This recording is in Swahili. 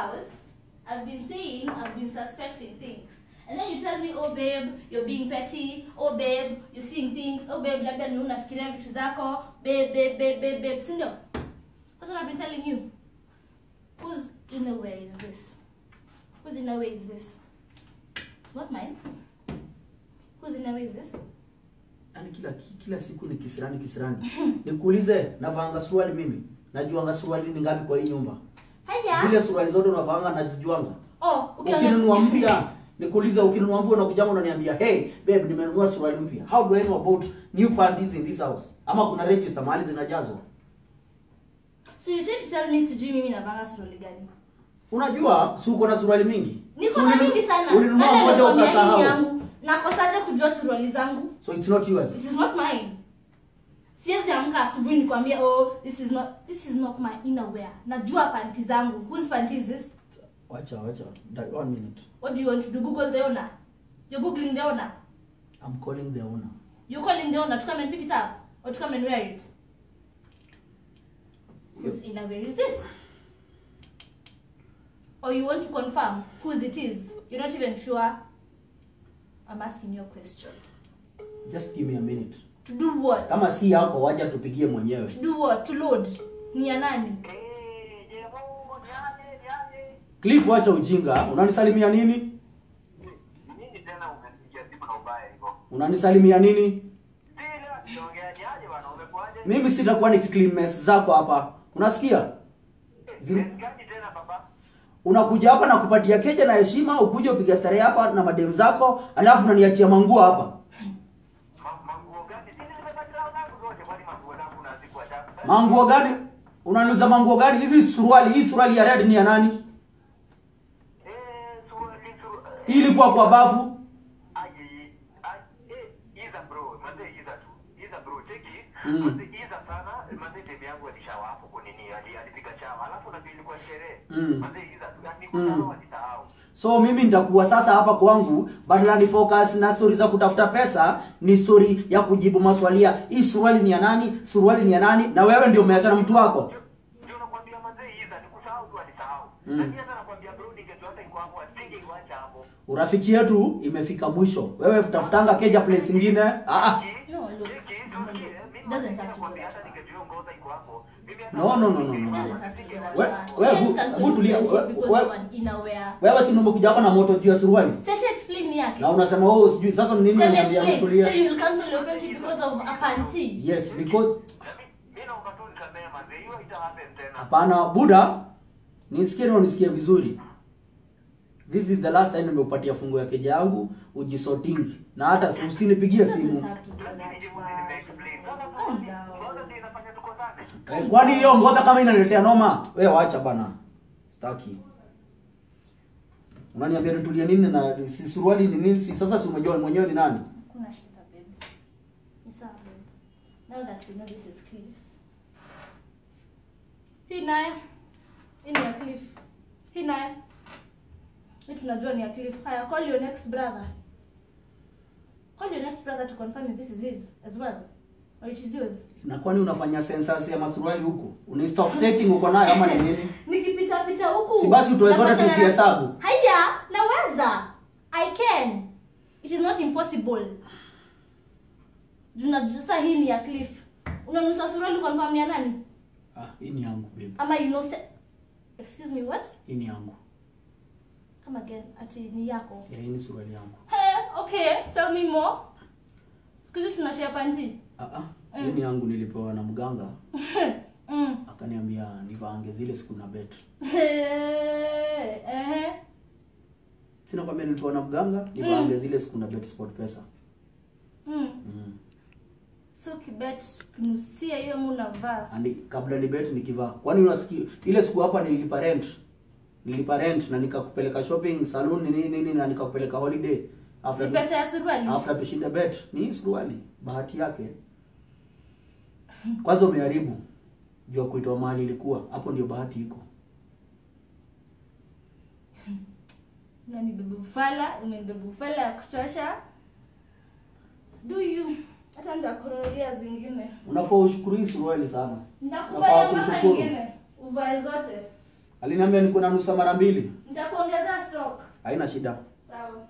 house, I've been saying, I've been suspecting things. And then you tell me, oh babe, you're being petty. Oh babe, you're seeing things. Oh babe, labda ni unafikiria vitu zako. Babe, babe, babe, babe, babe. Si ndio? That's what I've been telling you. Whose inner wear is this? Whose inner wear is this? It's not mine. Whose inner wear is this? Ani kila kila siku ni kisirani kisirani. Nikuulize, navaanga suruali mimi. Najuanga suruali ni ngapi kwa hii nyumba? Haya. Zile suruali zote unavaanga nazijuanga. Oh, okay. Ukinunua mpya, nikuuliza ukinunua mpya unakujanga unaniambia, "Hey, babe, nimenunua suruali mpya." How do I know about new panties in this house? Ama kuna register mahali zinajazwa? So you trying to tell me sijui mimi navanga suruali gani? Unajua, si uko na suruali mingi? Niko na mingi sana. Ulinunua moja ukasahau. Nakosaje kujua suruali zangu? So it's not yours. It is not mine. Siwezi amka asubuhi nikwambia oh this is not this is not my inner wear. Najua panti zangu. Whose panty is this? Wacha, wacha. One minute. What do you want to do? Google the owner. You're googling the owner. I'm calling the owner. You're calling the owner to come and pick it up or to come and wear it. Whose inner wear is this? Or you want to confirm whose it is? You're not even sure. I'm asking you a question. Just give me a minute. To do what? Kama si yako waja tupigie mwenyewe. To do what? To load. Ni ya nani? Cliff, wacha ujinga. Unanisalimia nini? Nini tena umesikia simu na ubaya hivyo? Unanisalimia nini? Mimi sitakuwa nikiclean mess zako hapa. Unasikia? Zim- Mess tena baba? Unakuja hapa na kupatia keja na heshima, ukuje upiga starehe hapa na madem zako, alafu unaniachia manguo hapa. Ma- Manguo gani? Si nimepata zangu zote, kwani manguo zangu nazikwa chafu? Manguo gani? Unaniuza manguo gani? Hizi suruali, hii suruali ya red ni ya nani? Eh. Ilikuwa kwa bafu. Aje, ai, eh, iza bro, manze iza tu. Iza bro, cheki. Mm. Iza sana, manze demu yangu kunini, alipiga chawa. Alafu na ilikuwa sherehe. Mm. Manze iza kuna Mm. So mimi nitakuwa sasa hapa kwangu, badala ni focus na story za kutafuta pesa, ni story ya kujibu maswali ya hii suruali ni ya nani, suruali ni ya nani, na wewe ndio umeachana mtu wako. Ndio nakwambia kusahau tu alisahau. Mm. Urafiki yetu imefika mwisho. Wewe utafutanga keja place ingine. Ah ah. No, look. Doesn't have to. No, no, no, no, tulia. Wewe hapa na moto juu ya suruali. Sasa explain yake. Na unasema oh sijui sasa ni nini unaniambia explain. So you will cancel your friendship because of a panty. Yes, because hapana Buda, nisikie na unisikie vizuri. This is the last time nimekupatia fungu ya keja yangu ujisorting. Na hata usinipigie simu. Eh, kwani hiyo ngoga kama inaletea noma? we wacha bana. staki Unaniambia nitulie nini na si suruali ni nini? Si sasa si umejua mwenyewe ni nani? Hakuna shida baby Ni sawa babe. Now that you know this is Cliff's. Hii naye. Hii ni ya Cliff. Hii naye. Hii tunajua ni ya Cliff. Haya, call your next brother. Call your next brother to confirm if this is his as well. It is yours. Na kwani unafanya census ya masuruali huko? Una stock taking uko nayo ama ni nini? Nikipita pita huku. Si basi na- tuzihesabu. Haya, naweza. I can. It is not impossible. Juna sasa hii ni ya Cliff. Unanusa suruali kwa ya nani? Ah, hii ni yangu babe. Ama you know Excuse me, what? Hii ni yangu. Come again, ati ni yako. Ya hii ni suruali yangu. Hey, okay, tell me more. Siku hizi tunashare panty. Hii ni yangu nilipewa na mganga. mm. Akaniambia nivaange zile siku na bet. Sina kwambia nilipewa na mganga, nivaange zile siku na bet sport pesa. Mm. Mm. So kibet kunusia hiyo munavaa. Andi, kabla ni bet nikivaa. Kwani unasikia ile siku hapa nilipa rent. Nilipa rent na nikakupeleka shopping saloon nini nini na nikakupeleka holiday. After pesa ya suruali. after tushinda bet ni suruali bahati yake. Kwanza umeharibu. Jua kuitoa mali ilikuwa. Hapo ndio bahati iko. Unanibeba ufala, umenibeba ufala ya kutosha. Do you? Hata nitakununulia zingine. Unafaa ushukuru hii suruali sana. Ya mwaka kuishukuru. Uvae zote. aliniambia niko na nusa mara mbili nitakuongezea stock haina shida sawa